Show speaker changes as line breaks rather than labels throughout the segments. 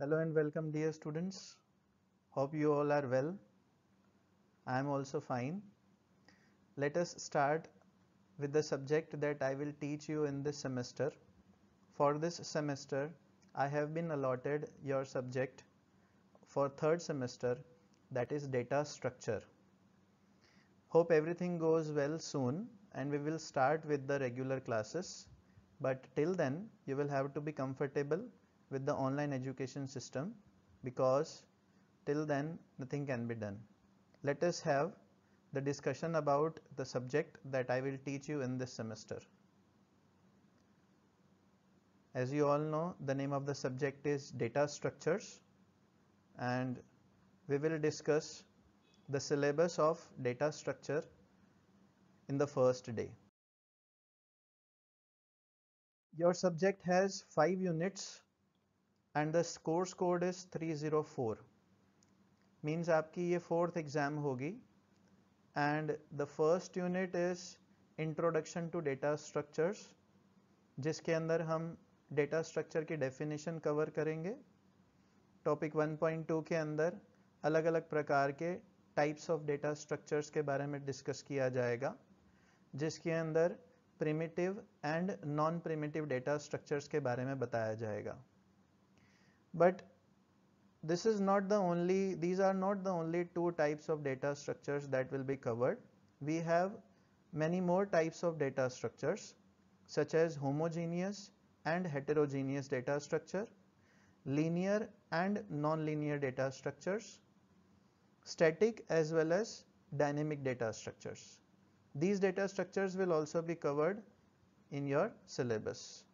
Hello and welcome dear students. Hope you all are well. I am also fine. Let us start with the subject that I will teach you in this semester. For this semester, I have been allotted your subject for third semester that is data structure. Hope everything goes well soon and we will start with the regular classes. But till then, you will have to be comfortable with the online education system because till then nothing can be done. Let us have the discussion about the subject that I will teach you in this semester. As you all know, the name of the subject is data structures and we will discuss the syllabus of data structure in the first day. Your subject has 5 units and the scores code is 304 means आपकी ये fourth exam होगी. And the first unit is introduction to data structures जिसके अंदर हम data structure की definition cover करेंगे. Topic 1.2 के अंदर अलग अलग प्रकार के टाइप्स ऑफ़ डेटा स्ट्रक्चर्स के बारे में डिस्कस किया जाएगा, जिसके अंदर primitive and non primitive data structures के बारे में बताया जाएगा. But this is not the only these are not the only two types of data structures that will be covered. We have many more types of data structures such as homogeneous and heterogeneous data structure linear and non-linear data structures static as well as dynamic data structures. These data structures will also be covered in your syllabus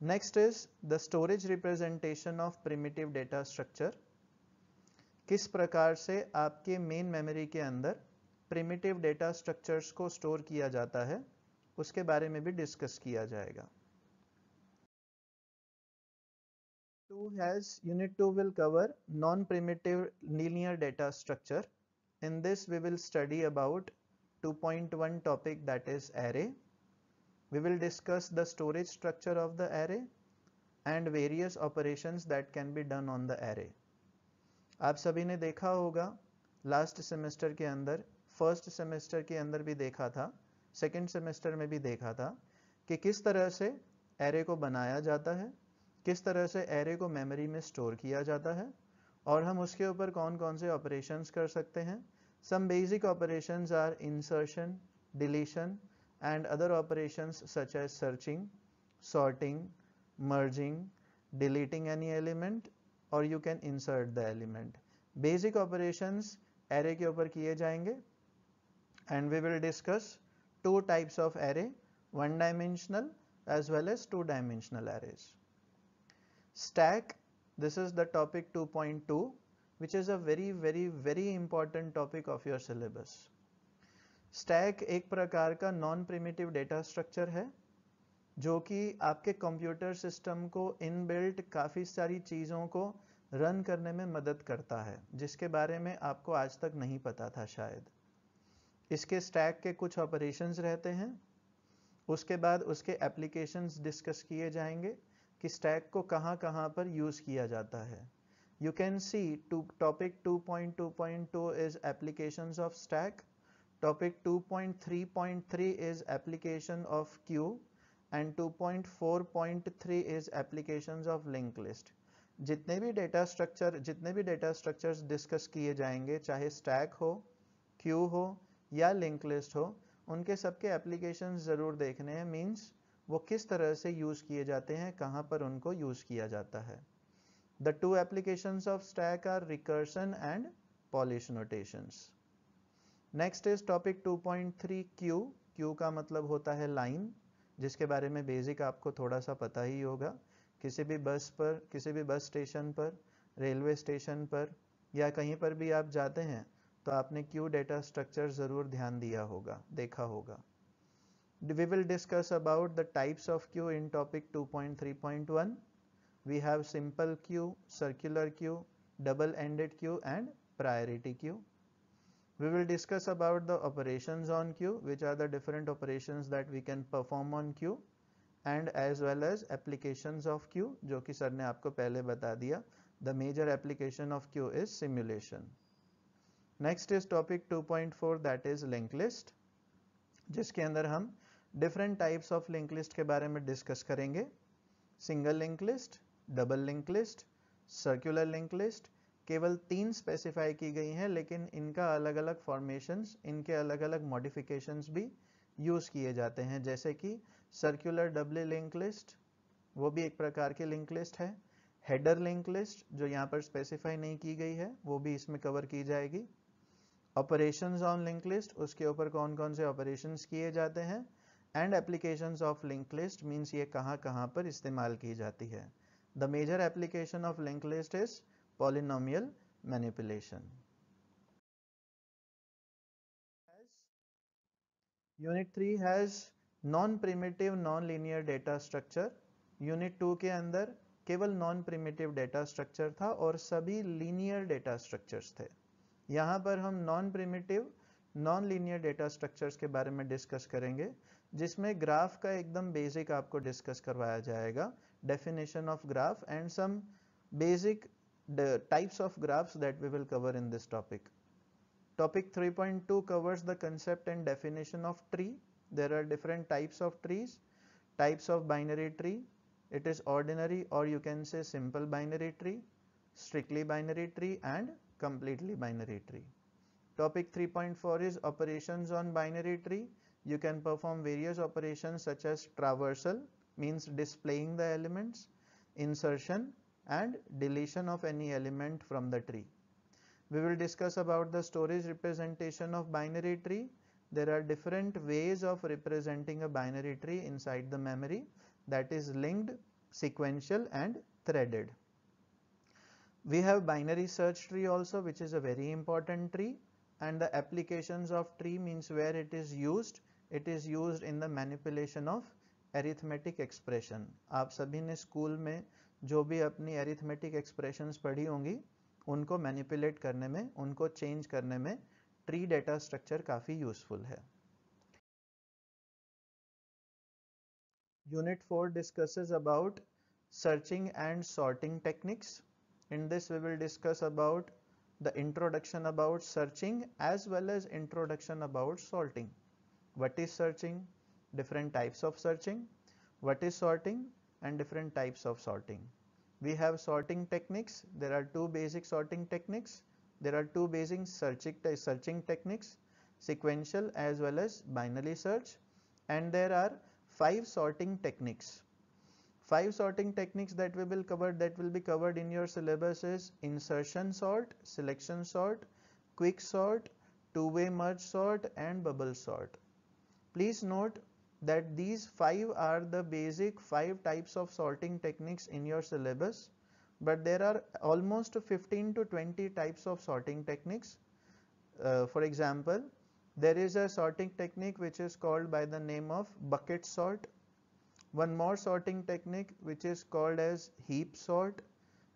next is the storage representation of primitive data structure. किस प्रकार से आपके main memory के अंदर primitive data structures को store किया जाता है, उसके बारे में भी डिस्कस किया जाएगा। Two has unit two will cover non primitive linear data structure in this we will study about 2.1 topic that is array we will discuss the storage structure of the array and various operations that can be done on the array. आप सभी ने देखा होगा last semester के अंदर first semester के अंदर भी देखा था सेकेंड सेमेस्टर में भी देखा था कि किस तरह से एरे को बनाया जाता है, किस तरह से एरे को मेमोरी में स्टोर किया जाता है, और हम उसके ऊपर कौन कौन से ऑपरेशंस कर सकते हैं some basic operations are insertion deletion and other operations such as searching, sorting, merging, deleting any element or you can insert the element. Basic operations array के ऊपर किए जाएंगे and we will discuss two types of array one dimensional as well as two dimensional arrays. Stack this is the topic 2.2 which is a very very very important topic of your syllabus. Stack एक प्रकार का non primitive data structure है, जो कि आपके computer system को inbuilt काफ़ी सारी चीज़ों को रन करने में मदद करता है, जिसके बारे में आपको आज तक नहीं पता था शायद। इसके स्टैक के कुछ ऑपरेशंस रहते हैं, उसके बाद उसके एप्लीकेशंस डिस्कस किए जाएँगे कि स्टैक को कहाँ कहाँ पर यूज़ किया जाता है। You can see to topic 2.2.2 is applications of stack Topic 2.3.3 is application of queue and 2.4.3 is applications of linked list. जितने भी डेटा स्ट्रक्चर जितने भी डेटा स्ट्रक्चर्स डिस्कस किए जाएँगे, चाहे स्टैक हो क्यू हो, या लिंक लिस्ट हो, उनके सबके एप्लीकेशन ज़रूर देखने हैं मींस वो किस तरह से यूज़ किए जाते हैं, कहाँ पर उनको यूज़ किया जाता है the two applications of stack are recursion and polish notations next is topic 2.3 queue queue का मतलब होता है लाइन जिसके बारे में बेसिक आपको थोड़ा सा पता ही होगा। किसी भी बस पर, किसी भी बस स्टेशन पर रेलवे स्टेशन पर, या कहीं पर भी आप जाते हैं तो आपने क्यू डेटा स्ट्रक्चर ज़रूर ध्यान दिया होगा, देखा होगा। We will discuss about the types of queue in topic 2.3.1 we have simple queue circular queue double ended queue and priority queue we will discuss about the operations on queue which are the different operations that we can perform on queue and as well as applications of Q जो कि sir ने आपको पहले बता दिया the major application of Q is simulation next is topic 2.4 that is link list जिसके अंदर हम different types of link list के बारे में डिस्कस करेंगे single link list double link list circular link list केवल तीन स्पेसिफाई की गई हैं, लेकिन इनका अलग अलग फॉर्मेशंस इनके अलग अलग मॉडिफिकेशंस भी यूज़ किए जाते हैं। जैसे कि सर्कुलर डबल लिंक लिस्ट वो भी एक प्रकार की लिंक लिस्ट है। हेडर लिंक लिस्ट जो यहाँ पर स्पेसिफाई नहीं की गई है, वो भी इसमें कवर की जाएगी। ऑपरेशन ऑन लिंक लिस्ट उसके ऊपर कौन कौन से ऑपरेशन किए जाते हैं? And application of link list means ये कहाँ कहाँ पर इस्तेमाल की जाती है। The major application of link list is polynomial manipulation. Unit 3 has non-primitive, non-linear data structure. Unit 2 के अंदर केवल नॉन प्रिमिटिव डेटा स्ट्रक्चर था और सभी लीनियर डेटा स्ट्रक्चर्स थे यहाँ पर हम non primitive non linear data structures के बारे में डिस्कस करेंगे, जिसमें ग्राफ का एकदम बेसिक आपको डिस्कस करवाया जाएगा definition of graph and some basic the types of graphs that we will cover in this topic. Topic 3.2 covers the concept and definition of tree. There are different types of trees. Types of binary tree. It is ordinary or you can say simple binary tree, strictly binary tree and completely binary tree. Topic 3.4 is operations on binary tree. You can perform various operations such as traversal means displaying the elements, insertion and deletion of any element from the tree. We will discuss about the storage representation of binary tree. There are different ways of representing a binary tree inside the memory that is linked, sequential and threaded. We have binary search tree also which is a very important tree and the applications of tree means where it is used. It is used in the manipulation of arithmetic expression. आप सभी ने school में जो भी अपनी arithmetic expression पढ़ी होंगी, उनको मैनिपुलेट करने में, उनको चेंज करने में ट्री डेटा स्ट्रक्चर काफ़ी यूजफुल है। Unit four discuss about searching and sorting techniques in this we will discuss about the introduction about searching as well as introduction about sorting what is searching different types of searching what is sorting and different types of sorting. We have sorting techniques. There are two basic sorting techniques. There are two basic searching, techniques, sequential as well as binary search. And there are five sorting techniques. Five sorting techniques that we will cover that will be covered in your syllabus is insertion sort, selection sort, quick sort, two-way merge sort and bubble sort. Please note that these five are the basic five types of sorting techniques in your syllabus but there are almost 15 to 20 types of sorting techniques. Uh, for example there is a sorting technique which is called by the name of bucket sort. One more sorting technique which is called as heap sort.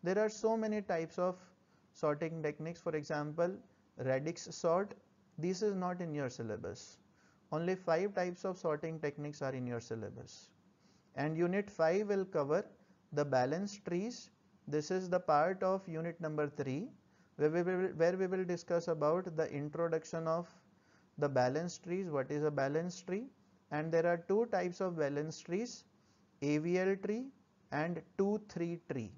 There are so many types of sorting techniques. For example radix sort. This is not in your syllabus only 5 types of sorting techniques are in your syllabus. And unit 5 will cover the balanced trees. This is the part of unit number 3 where we will, where we will discuss about the introduction of the balanced trees. What is a balanced tree? And there are two types of balanced trees, AVL tree and 2-3 tree.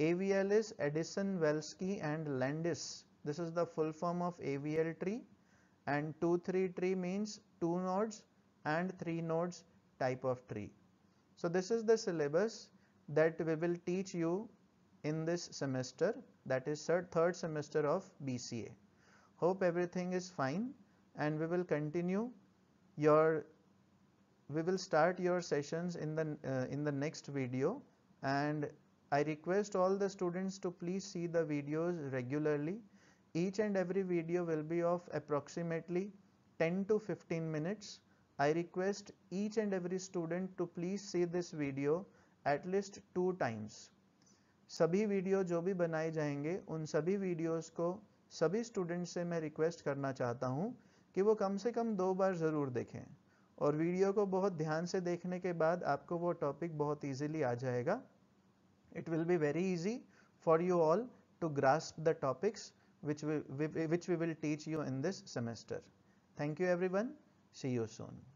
AVL is Adelson-Velsky and Landis. This is the full form of AVL tree and 2 3 tree means 2 nodes and 3 nodes type of tree. So this is the syllabus that we will teach you in this semester that is third semester of BCA. Hope everything is fine and we will continue your we will start your sessions in the uh, in the next video and I request all the students to please see the videos regularly each and every video will be of approximately 10 to 15 minutes. I request each and every student to please see this video at least two times. सभी video जो भी बनाए जाएँगे उन सभी videos को सभी students से मैं रिक्वेस्ट करना चाहता हूँ कि वो कम से कम दो बार ज़रूर देखें और वीडियो को बहुत ध्यान से देखने के बाद आपको वो टॉपिक बहुत इजीली आ जाएगा it will be very easy for you all to grasp the topics which we, which we will teach you in this semester. Thank you everyone. See you soon.